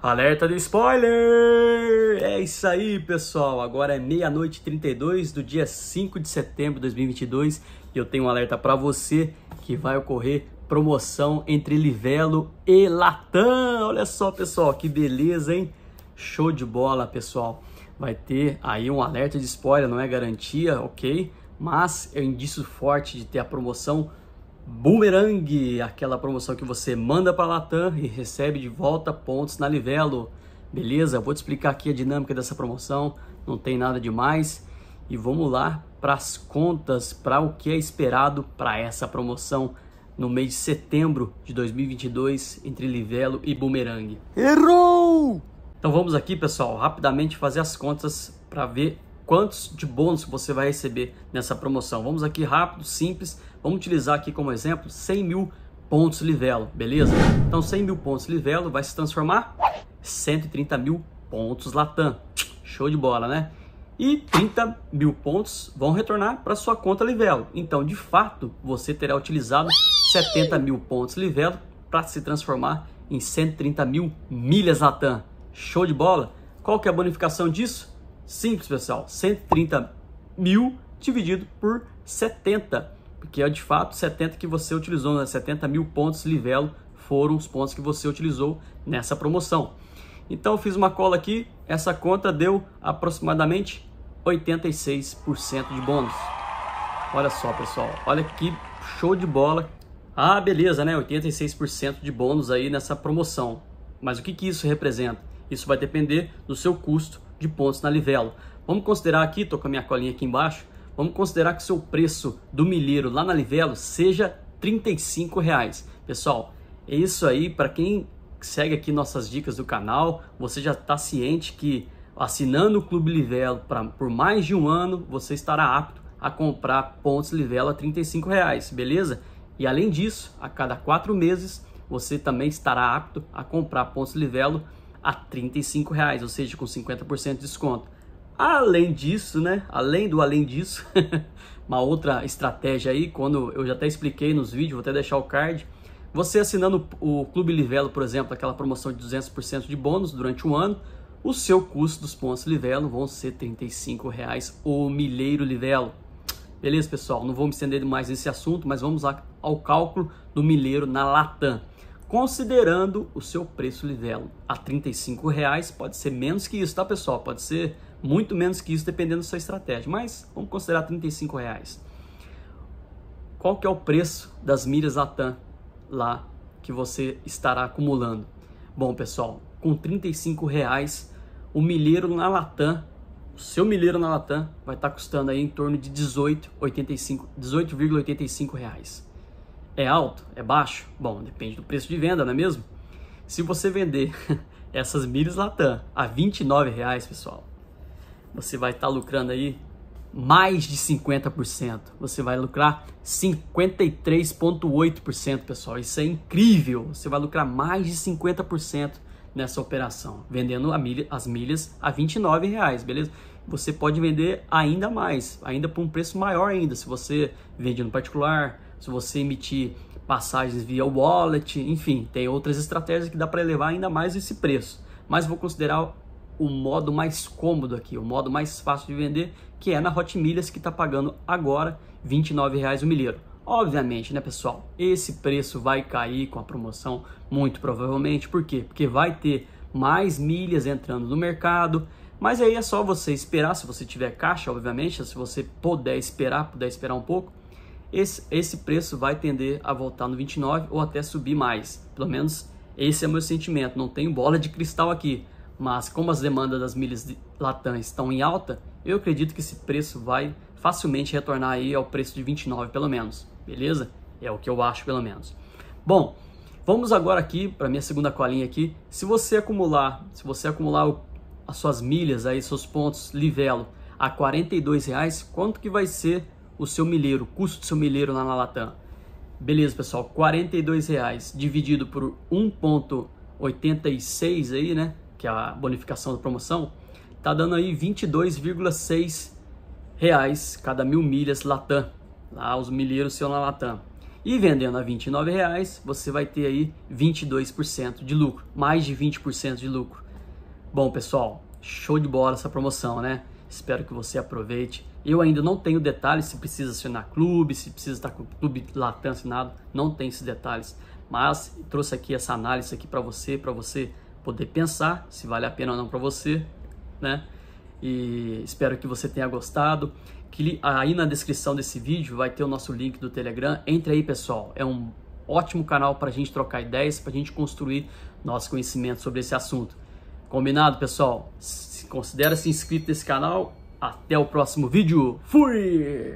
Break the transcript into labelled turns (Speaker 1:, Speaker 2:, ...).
Speaker 1: Alerta de spoiler! É isso aí, pessoal. Agora é meia-noite 32 do dia 5 de setembro de 2022 e eu tenho um alerta para você que vai ocorrer promoção entre Livelo e Latam. Olha só, pessoal, que beleza, hein? Show de bola, pessoal. Vai ter aí um alerta de spoiler, não é garantia, ok? Mas é um indício forte de ter a promoção Boomerang, aquela promoção que você manda para a Latam e recebe de volta pontos na Livelo. Beleza? Vou te explicar aqui a dinâmica dessa promoção, não tem nada demais. E vamos lá para as contas, para o que é esperado para essa promoção no mês de setembro de 2022 entre Livelo e Boomerang.
Speaker 2: Errou!
Speaker 1: Então vamos aqui, pessoal, rapidamente fazer as contas para ver quantos de bônus você vai receber nessa promoção. Vamos aqui rápido, simples, vamos utilizar aqui como exemplo 100 mil pontos Livelo, beleza? Então 100 mil pontos Livelo vai se transformar 130 mil pontos Latam. Show de bola, né? E 30 mil pontos vão retornar para sua conta Livelo. Então, de fato, você terá utilizado 70 mil pontos Livelo para se transformar em 130 mil milhas Latam. Show de bola? Qual que é a bonificação disso? Simples, pessoal. 130 mil dividido por 70. Porque é de fato 70 que você utilizou, né? 70 mil pontos livelo foram os pontos que você utilizou nessa promoção. Então eu fiz uma cola aqui, essa conta deu aproximadamente 86% de bônus. Olha só, pessoal, olha que show de bola. Ah, beleza, né? 86% de bônus aí nessa promoção. Mas o que, que isso representa? Isso vai depender do seu custo de pontos na Livelo. Vamos considerar aqui, estou com a minha colinha aqui embaixo, vamos considerar que o seu preço do milheiro lá na Livelo seja R$ reais. Pessoal, é isso aí, para quem segue aqui nossas dicas do canal, você já está ciente que assinando o Clube Livelo pra, por mais de um ano, você estará apto a comprar pontos Livelo a R$ reais, beleza? E além disso, a cada quatro meses, você também estará apto a comprar pontos Livelo a 35 reais, ou seja, com 50% de desconto. Além disso, né? Além do além disso, uma outra estratégia aí, quando eu já até expliquei nos vídeos, vou até deixar o card. Você assinando o Clube Livelo, por exemplo, aquela promoção de 200% de bônus durante um ano, o seu custo dos pontos Livelo vão ser R$ reais o milheiro Livelo. Beleza, pessoal? Não vou me estender mais nesse assunto, mas vamos ao cálculo do milheiro na Latam considerando o seu preço livelo a R$ reais, pode ser menos que isso, tá pessoal? Pode ser muito menos que isso, dependendo da sua estratégia, mas vamos considerar R$ reais. Qual que é o preço das milhas Latam lá que você estará acumulando? Bom, pessoal, com R$ reais, o milheiro na Latam, o seu milheiro na Latam vai estar custando aí em torno de R$ 18,85 18, reais. É alto? É baixo? Bom, depende do preço de venda, não é mesmo? Se você vender essas milhas Latam a R$ reais, pessoal, você vai estar tá lucrando aí mais de 50%. Você vai lucrar 53,8%, pessoal. Isso é incrível. Você vai lucrar mais de 50% nessa operação, vendendo milha, as milhas a R$ reais, beleza? Você pode vender ainda mais, ainda por um preço maior ainda, se você vende no particular, se você emitir passagens via wallet, enfim, tem outras estratégias que dá para elevar ainda mais esse preço. Mas vou considerar o modo mais cômodo aqui, o modo mais fácil de vender, que é na Hot Milhas, que está pagando agora R$ 29,00 o milheiro. Obviamente, né, pessoal, esse preço vai cair com a promoção, muito provavelmente. Por quê? Porque vai ter mais milhas entrando no mercado, mas aí é só você esperar, se você tiver caixa, obviamente, se você puder esperar, puder esperar um pouco, esse, esse preço vai tender a voltar no 29 ou até subir mais. Pelo menos esse é o meu sentimento. Não tenho bola de cristal aqui, mas como as demandas das milhas de Latam estão em alta, eu acredito que esse preço vai facilmente retornar aí ao preço de 29 pelo menos, beleza? É o que eu acho pelo menos. Bom, vamos agora aqui para minha segunda colinha aqui. Se você acumular, se você acumular as suas milhas aí, seus pontos livelo a 42 reais, quanto que vai ser o seu milheiro, o custo do seu milheiro lá na Latam. Beleza, pessoal, R$ reais dividido por 1.86 aí, né, que é a bonificação da promoção, tá dando aí 22,6 reais cada mil milhas Latam. Lá os milheiros seu na Latam. E vendendo a R$ reais, você vai ter aí 22% de lucro, mais de 20% de lucro. Bom, pessoal, show de bola essa promoção, né? Espero que você aproveite. Eu ainda não tenho detalhes se precisa assinar clube, se precisa estar com o clube Latam assinado, não tem esses detalhes. Mas trouxe aqui essa análise aqui para você, para você poder pensar se vale a pena ou não para você, né? E espero que você tenha gostado. Que aí na descrição desse vídeo vai ter o nosso link do Telegram. Entre aí, pessoal. É um ótimo canal para a gente trocar ideias, para a gente construir nosso conhecimento sobre esse assunto. Combinado, pessoal? Se considera se inscrito nesse canal. Até o próximo vídeo. Fui!